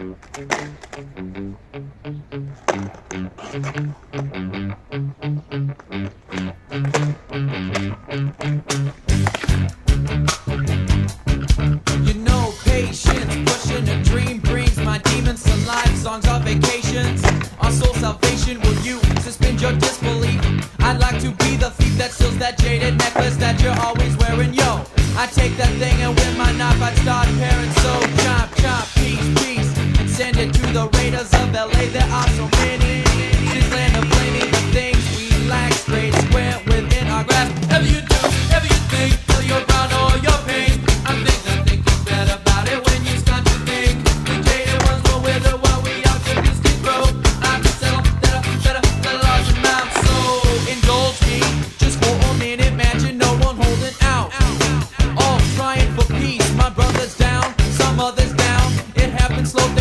You know, patience, pushing a dream brings my demons to life. Songs are vacations, our soul salvation. Will you suspend your disbelief? I'd like to be the thief that steals that jaded necklace that you're always wearing. Yo, I take that thing and with my knife, I'd start parents the Raiders of LA, there are so many. This land of plenty, the things we lack, straight square within our grasp. Ever you do, ever you think, whether you're pride or your pain. I think nothing is better about it when you start to think. The jaded ones will wither while we are to this can grow. I can settle better, better, a large amount. So indulge me, just for a minute, imagine no one holding out. All trying for peace, my brother's down, some others down. It happens slow down.